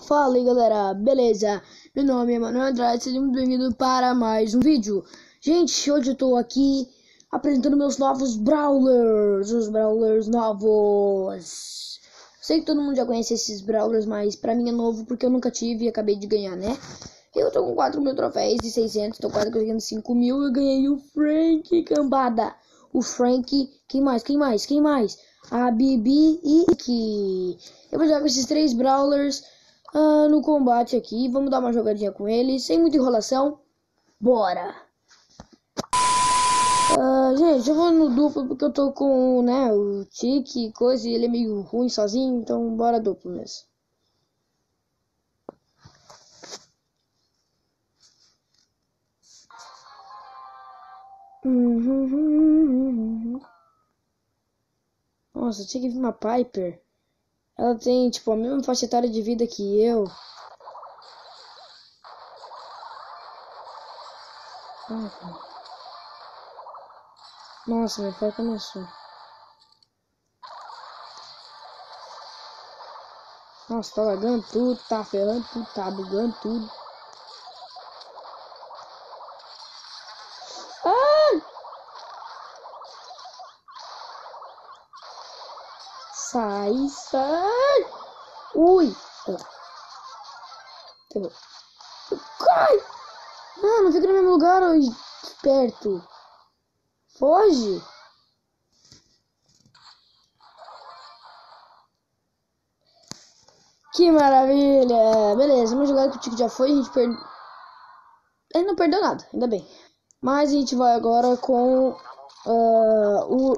Fala aí galera, beleza? Meu nome é Manuel Andrade, sejam bem-vindos para mais um vídeo. Gente, hoje eu tô aqui apresentando meus novos Brawlers, os Brawlers novos. Sei que todo mundo já conhece esses Brawlers, mas pra mim é novo porque eu nunca tive e acabei de ganhar, né? Eu tô com 4 mil troféus de 600, tô quase conseguindo 5 mil e ganhei o Frank, cambada. O Frank, quem mais, quem mais, quem mais? A Bibi e que Eu vou jogar com esses três Brawlers uh, no combate aqui. Vamos dar uma jogadinha com ele, sem muita enrolação. Bora! Uh, gente, eu vou no duplo porque eu tô com né, o tique coisa e ele é meio ruim sozinho, então bora duplo mesmo. Nossa, tinha que vir uma Piper. Ela tem, tipo, a mesma faixa etária de vida que eu. Nossa, meu pai começou. Nossa, tá lagando tudo, tá ferrando tudo, tá bugando tudo. Sai, sai. Ui. Cai. Mano, fica no mesmo lugar, ó, esperto. Foge. Que maravilha. Beleza, uma jogada que o Tico já foi, a gente perdeu. Ele não perdeu nada, ainda bem. Mas a gente vai agora com uh, o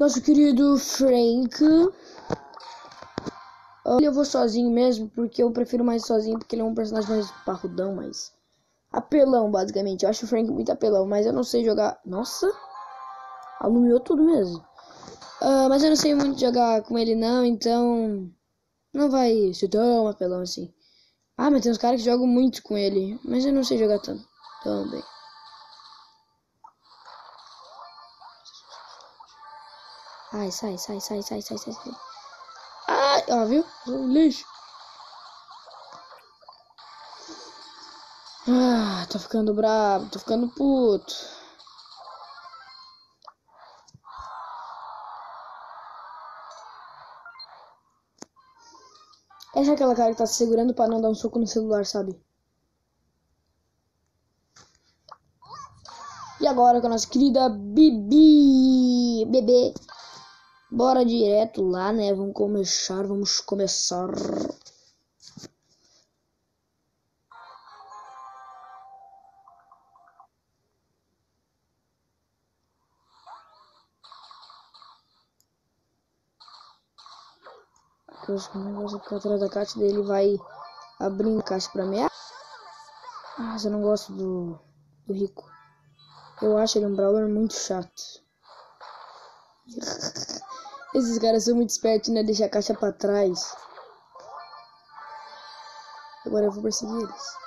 nosso querido Frank. Eu vou sozinho mesmo, porque eu prefiro mais sozinho, porque ele é um personagem mais parrudão, mais apelão, basicamente. Eu acho o Frank muito apelão, mas eu não sei jogar. Nossa! Alumiou tudo mesmo. Uh, mas eu não sei muito jogar com ele, não, então. Não vai ser tão apelão assim. Ah, mas tem uns caras que jogam muito com ele, mas eu não sei jogar tão, tão Ai, sai, sai, sai, sai, sai, sai, sai. Ai, ó, viu? Lixo. Ah, tô ficando bravo, tô ficando puto. Essa é aquela cara que tá se segurando pra não dar um soco no celular, sabe? E agora com a nossa querida Bibi. Bebê. Bora direto lá, né? Vamos começar, vamos começar. o negócio que atrás da caixa dele vai abrindo a caixa pra mim. Ah, eu não gosto do, do Rico. Eu acho ele um brawler muito chato. Esses caras são muito espertos, né? Deixar a caixa pra trás. Agora eu vou perseguir eles.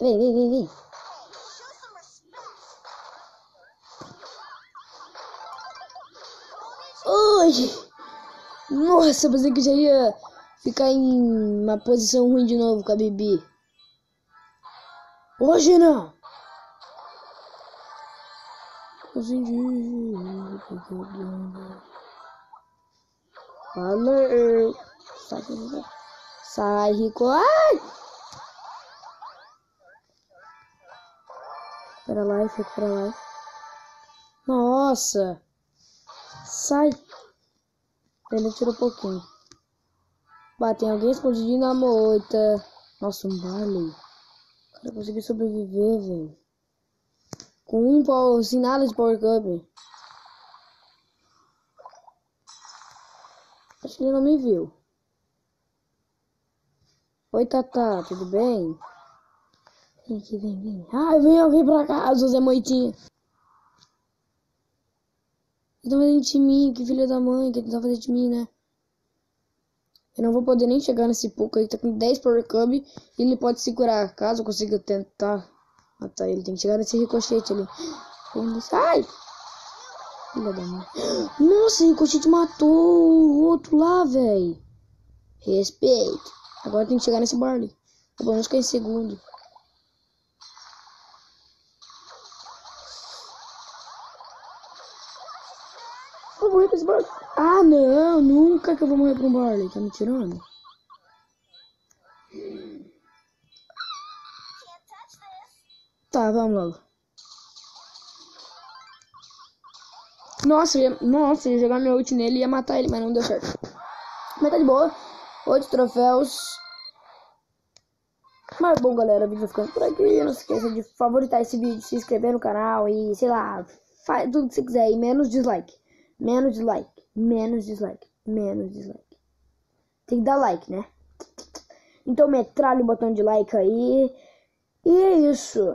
Vem, vem, vem, vem. Oi! Nossa, pensei que já ia ficar em uma posição ruim de novo com a Bibi. Hoje não! Os indígenas. Valeu. Sai, sai, Rico. Ai! Pera lá, fica pra lá. Nossa! Sai! Ele tirou um pouquinho. Bateu alguém escondido na moita. Nossa, um Barley. O cara conseguiu sobreviver, velho. Um sem nada de Power Cup. Acho que ele não me viu. Oi, Tata, tudo bem? Vem aqui, vem, vem. Ai, vem alguém pra cá, Zé Moitinha. Ele tá fazendo de mim, que filha da mãe, que ele tá fazendo de mim, né? Eu não vou poder nem chegar nesse pouco aí, tá com 10 Power Cub e ele pode segurar, caso eu consiga tentar matar ele. Tem que chegar nesse ricochete ali. Sai! Filha da mãe. Nossa, o ricochete matou o outro lá, velho. Respeito. Agora tem que chegar nesse. Ou pelo menos ficar em segundo. Eu vou morrer pra esse Barley. Ah, não. Nunca que eu vou morrer pra um Barley. Tá me tirando? Tá, vamos logo. Nossa, ia, nossa, ia jogar meu ult nele e ia matar ele, mas não deu certo. Mas tá de boa. Oito troféus. Mas bom, galera, o vídeo vai ficando por aqui. Não se esqueça de favoritar esse vídeo, se inscrever no canal e, sei lá, faz tudo que você quiser. E menos dislike. Menos dislike. Menos dislike. Menos dislike. Tem que dar like, né? Então metralha o botão de like aí. E é isso.